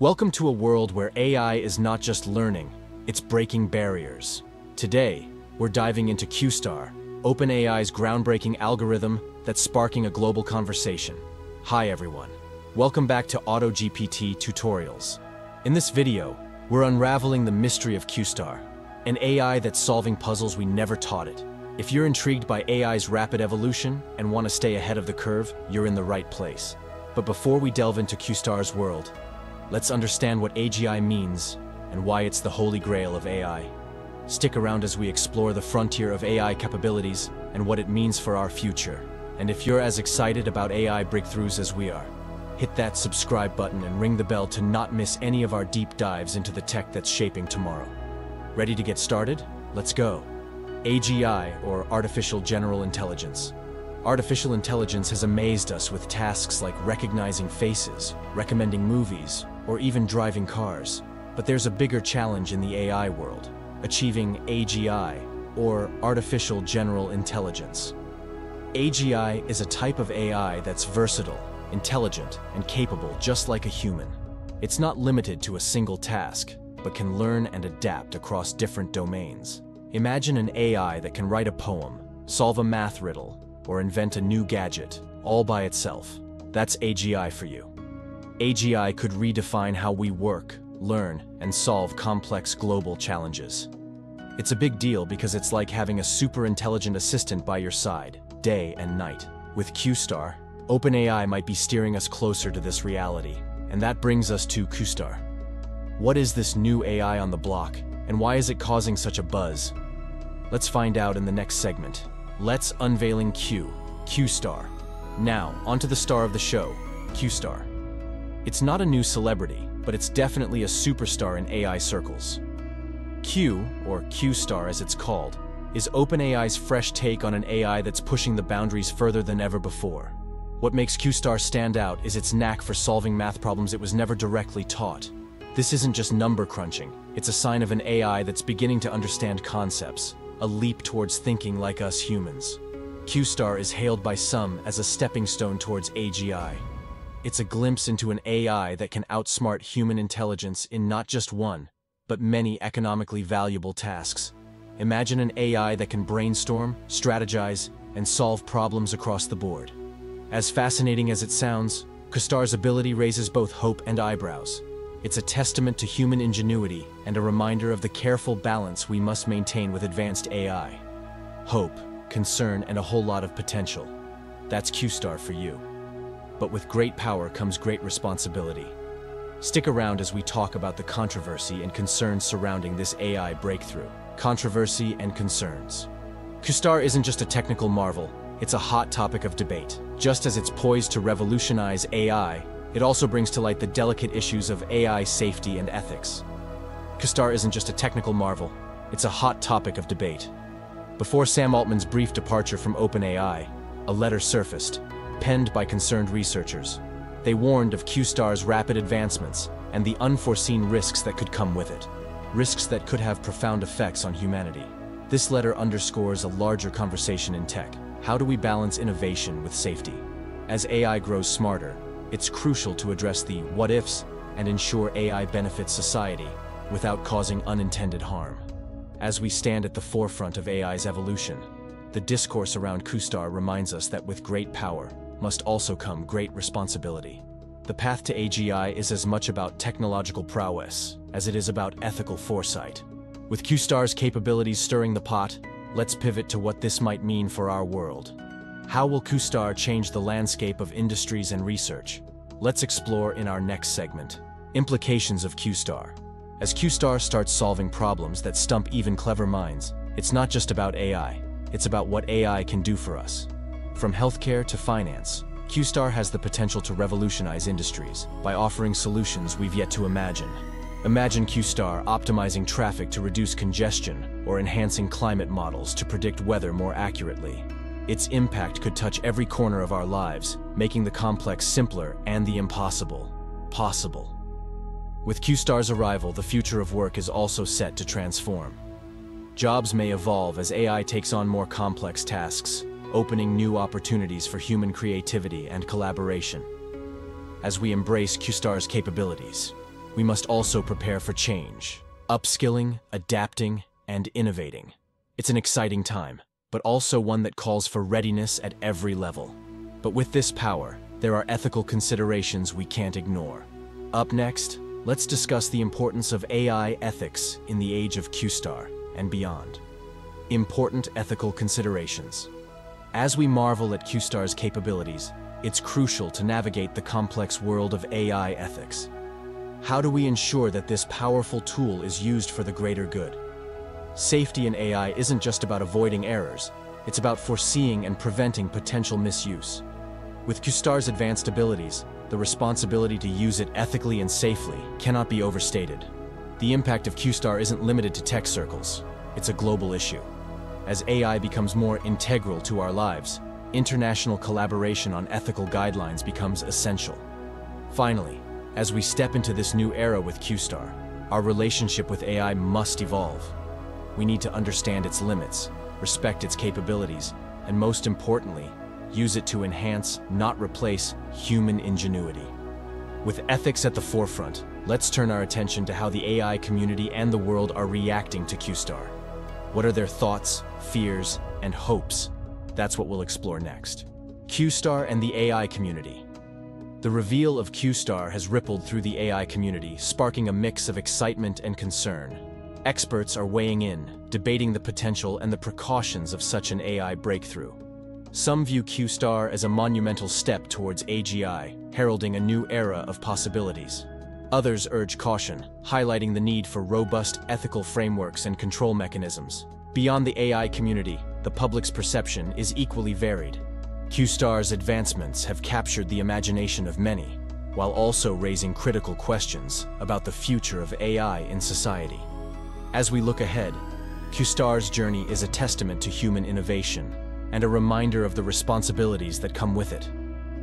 Welcome to a world where AI is not just learning, it's breaking barriers. Today, we're diving into QStar, OpenAI's groundbreaking algorithm that's sparking a global conversation. Hi everyone. Welcome back to AutoGPT Tutorials. In this video, we're unraveling the mystery of QStar, an AI that's solving puzzles we never taught it. If you're intrigued by AI's rapid evolution and want to stay ahead of the curve, you're in the right place. But before we delve into QStar's world, let's understand what AGI means and why it's the holy grail of AI. Stick around as we explore the frontier of AI capabilities and what it means for our future. And if you're as excited about AI breakthroughs as we are, hit that subscribe button and ring the bell to not miss any of our deep dives into the tech that's shaping tomorrow. Ready to get started? Let's go. AGI, or Artificial General Intelligence. Artificial intelligence has amazed us with tasks like recognizing faces, recommending movies, or even driving cars. But there's a bigger challenge in the AI world, achieving AGI, or Artificial General Intelligence. AGI is a type of AI that's versatile, intelligent, and capable just like a human. It's not limited to a single task, but can learn and adapt across different domains. Imagine an AI that can write a poem, solve a math riddle, or invent a new gadget, all by itself. That's AGI for you. AGI could redefine how we work, learn, and solve complex global challenges. It's a big deal because it's like having a super intelligent assistant by your side, day and night. With QStar, OpenAI might be steering us closer to this reality. And that brings us to QStar. What is this new AI on the block, and why is it causing such a buzz? Let's find out in the next segment. Let's unveiling Q, QStar. Now, onto the star of the show, QStar. It's not a new celebrity, but it's definitely a superstar in AI circles. Q, or Q-Star as it's called, is OpenAI's fresh take on an AI that's pushing the boundaries further than ever before. What makes Q-Star stand out is its knack for solving math problems it was never directly taught. This isn't just number crunching, it's a sign of an AI that's beginning to understand concepts, a leap towards thinking like us humans. Q-Star is hailed by some as a stepping stone towards AGI. It's a glimpse into an AI that can outsmart human intelligence in not just one, but many economically valuable tasks. Imagine an AI that can brainstorm, strategize, and solve problems across the board. As fascinating as it sounds, QStar's ability raises both hope and eyebrows. It's a testament to human ingenuity and a reminder of the careful balance we must maintain with advanced AI. Hope, concern, and a whole lot of potential. That's QStar for you. But with great power comes great responsibility. Stick around as we talk about the controversy and concerns surrounding this AI breakthrough. Controversy and concerns. QStar isn't just a technical marvel, it's a hot topic of debate. Just as it's poised to revolutionize AI, it also brings to light the delicate issues of AI safety and ethics. QStar isn't just a technical marvel, it's a hot topic of debate. Before Sam Altman's brief departure from OpenAI, a letter surfaced, penned by concerned researchers. They warned of QStar's rapid advancements and the unforeseen risks that could come with it, risks that could have profound effects on humanity. This letter underscores a larger conversation in tech. How do we balance innovation with safety? As AI grows smarter, it's crucial to address the what-ifs and ensure AI benefits society without causing unintended harm. As we stand at the forefront of AI's evolution, the discourse around QStar reminds us that with great power must also come great responsibility. The path to AGI is as much about technological prowess as it is about ethical foresight. With QStar's capabilities stirring the pot, let's pivot to what this might mean for our world. How will QStar change the landscape of industries and research? Let's explore in our next segment. Implications of QStar. As QStar starts solving problems that stump even clever minds, it's not just about AI, it's about what AI can do for us. From healthcare to finance, QStar has the potential to revolutionize industries by offering solutions we've yet to imagine. Imagine QStar optimizing traffic to reduce congestion or enhancing climate models to predict weather more accurately. Its impact could touch every corner of our lives, making the complex simpler and the impossible possible. With QStar's arrival, the future of work is also set to transform. Jobs may evolve as AI takes on more complex tasks, opening new opportunities for human creativity and collaboration. As we embrace QStar's capabilities, we must also prepare for change, upskilling, adapting, and innovating. It's an exciting time, but also one that calls for readiness at every level. But with this power, there are ethical considerations we can't ignore. Up next, let's discuss the importance of AI ethics in the age of QStar and beyond. Important ethical considerations. As we marvel at QStar's capabilities, it's crucial to navigate the complex world of AI ethics. How do we ensure that this powerful tool is used for the greater good? Safety in AI isn't just about avoiding errors, it's about foreseeing and preventing potential misuse. With QStar's advanced abilities, the responsibility to use it ethically and safely cannot be overstated. The impact of QStar isn't limited to tech circles, it's a global issue. As AI becomes more integral to our lives, international collaboration on ethical guidelines becomes essential. Finally, as we step into this new era with QStar, our relationship with AI must evolve. We need to understand its limits, respect its capabilities, and most importantly, use it to enhance, not replace, human ingenuity. With ethics at the forefront, let's turn our attention to how the AI community and the world are reacting to QStar. What are their thoughts, fears, and hopes? That's what we'll explore next. QStar and the AI community. The reveal of QStar has rippled through the AI community, sparking a mix of excitement and concern. Experts are weighing in, debating the potential and the precautions of such an AI breakthrough. Some view QStar as a monumental step towards AGI, heralding a new era of possibilities. Others urge caution, highlighting the need for robust ethical frameworks and control mechanisms. Beyond the AI community, the public's perception is equally varied. QStar's advancements have captured the imagination of many, while also raising critical questions about the future of AI in society. As we look ahead, QStar's journey is a testament to human innovation and a reminder of the responsibilities that come with it.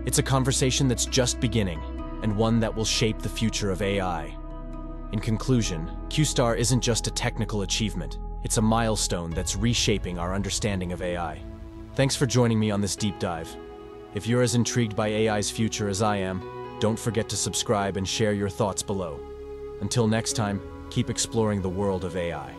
It's a conversation that's just beginning, and one that will shape the future of AI. In conclusion, QStar isn't just a technical achievement, it's a milestone that's reshaping our understanding of AI. Thanks for joining me on this deep dive. If you're as intrigued by AI's future as I am, don't forget to subscribe and share your thoughts below. Until next time, keep exploring the world of AI.